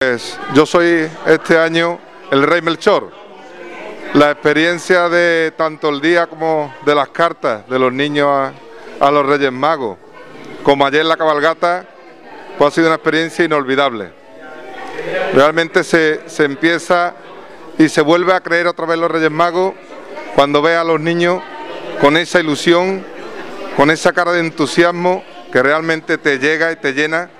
Pues yo soy este año el Rey Melchor. La experiencia de tanto el día como de las cartas de los niños a, los Reyes Magos, como ayer la cabalgata, pues ha sido una experiencia inolvidable. Realmente se, se empieza y se vuelve a creer otra vez los Reyes Magos cuando ve a los niños con esa ilusión, con esa cara de entusiasmo que realmente te llega y te llena,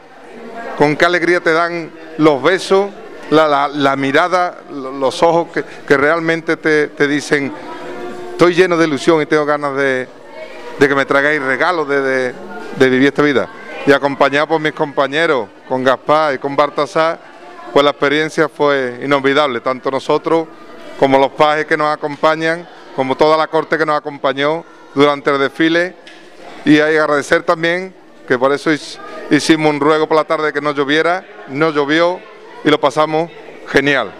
con qué alegría te dan los besos, la, mirada, los ojos que, realmente te, dicen, estoy lleno de ilusión y tengo ganas de, que me traigáis regalos de, vivir esta vida. Y acompañado por mis compañeros, con Gaspar y con Bartasar, pues la experiencia fue inolvidable, tanto nosotros como los pajes que nos acompañan, como toda la corte que nos acompañó durante el desfile. Y hay que agradecer también que por eso hicimos un ruego por la tarde que no lloviera, no llovió y lo pasamos genial.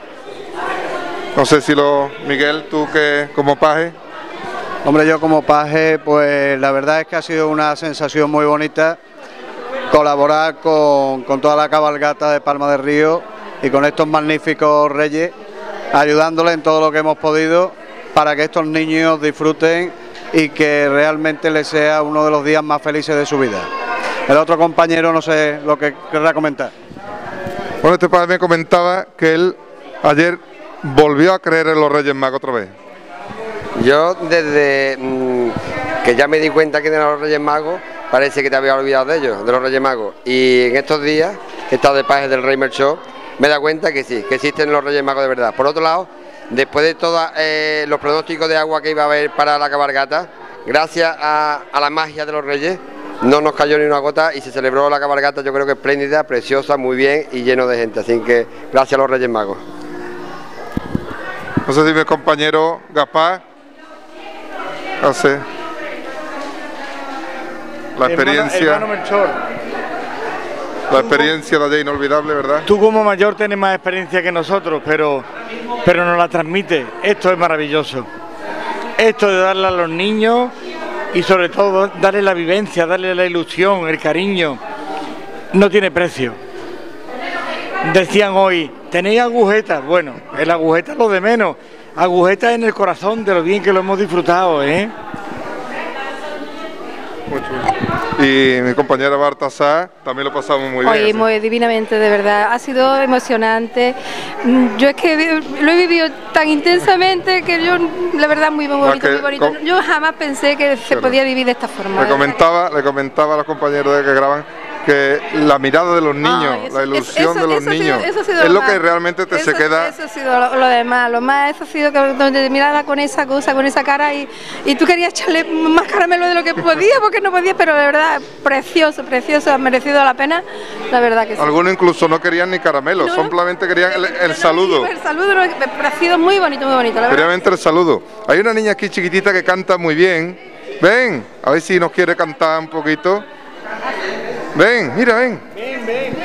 No sé si lo, Miguel, tú que como paje. Hombre, yo como paje, pues la verdad es que ha sido una sensación muy bonita colaborar con, con toda la cabalgata de Palma del Río y con estos magníficos reyes, ayudándoles en todo lo que hemos podido para que estos niños disfruten y que realmente les sea uno de los días más felices de su vida. El otro compañero no sé lo que querrá comentar. Bueno, este padre me comentaba que él ayer volvió a creer en los Reyes Magos otra vez. Yo desde mm, que ya me di cuenta que eran los Reyes Magos, parece que te había olvidado de ellos, de los Reyes Magos. Y en estos días, que he estado de paje del Rey Show, me he dado cuenta que sí, que existen los Reyes Magos de verdad. Por otro lado, después de todos eh, los pronósticos de agua que iba a haber para la cabalgata, gracias a la magia de los Reyes, no nos cayó ni una gota y se celebró la cabalgata yo creo que espléndida, preciosa, muy bien y lleno de gente. Así que gracias a los Reyes Magos. No sé si mi compañero Gaspar hace la experiencia. La experiencia de allá inolvidable, ¿verdad? Tú como mayor tienes más experiencia que nosotros, pero, pero nos la transmite. Esto es maravilloso. Esto de darle a los niños y sobre todo darle la vivencia, darle la ilusión, el cariño, no tiene precio. Decían hoy, ¿tenéis agujetas? Bueno, el agujeta es lo de menos, agujetas en el corazón de lo bien que lo hemos disfrutado, ¿eh? Y mi compañera Barta Sá, también lo pasamos muy bien. muy divinamente, de verdad. Ha sido emocionante. Mm, yo es que lo he vivido tan intensamente que yo, la verdad, muy bonito, muy bonito. Yo jamás pensé que se podía vivir de esta forma. Le comentaba, le comentaba a los compañeros de que graban que la mirada de los niños, la ilusión de los niños, es lo, que realmente te se queda. Eso ha sido lo, demás, lo más, eso ha sido que donde te miraba con esa cosa, con esa cara y, y tú querías echarle más caramelo de lo que podía, porque no podías, pero de verdad, precioso, precioso, ha merecido la pena, la verdad que sí. Algunos incluso no querían ni caramelo, simplemente querían el, saludo. el saludo, ha sido muy bonito, muy bonito. La el saludo. Hay una niña aquí chiquitita que canta muy bien. Ven, a ver si nos quiere cantar un poquito. Ven, mira, ven. Ven, ven.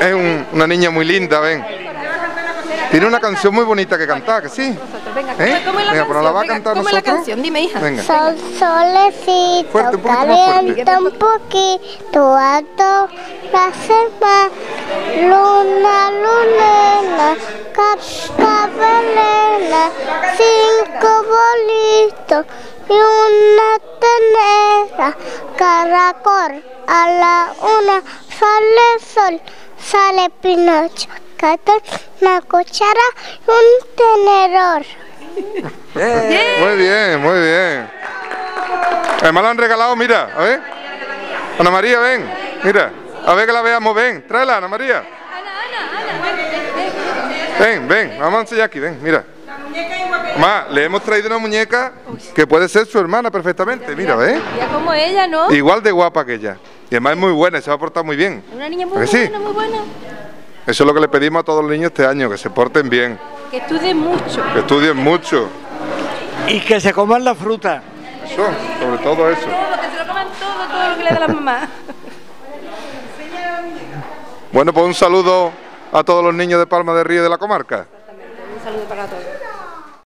Es una niña muy linda, ven. Tiene una canción muy bonita que cantar, que sí. Venga, ¿Eh? ¿cómo es la Venga, pero la va a cantar ¿cómo nosotros. la canción? Dime, hija. Venga. Sol, solecito, fuerte, un calienta un poquito, alto la semana, luna, lunena, cascabelena, cinco bolitos y una tenera, caracol, a la una sale sol, sale Pinocho, catón, una cuchara y un tenedor. Muy bien, muy bien. Además lo han regalado, mira, a ver. Ana María, ven, mira, a ver que la veamos, ven, tráela, Ana María. Ven, ven, vamos a enseñar aquí, ven, mira. Ma, le hemos traído una muñeca que puede ser su hermana perfectamente, mira, ¿ves? Ya como ella, ¿no? Igual de guapa que ella. Y además es muy buena, se va a portar muy bien. Una niña muy buena, muy buena. Eso es lo que le pedimos a todos los niños este año, que se porten bien. Que estudien mucho. Que estudien mucho. Y que se coman la fruta. Eso, sobre todo eso. Todo, que se lo coman todo, todo lo que le da la mamá. bueno, pues un saludo a todos los niños de Palma de Río y de la comarca. Un saludo para todos.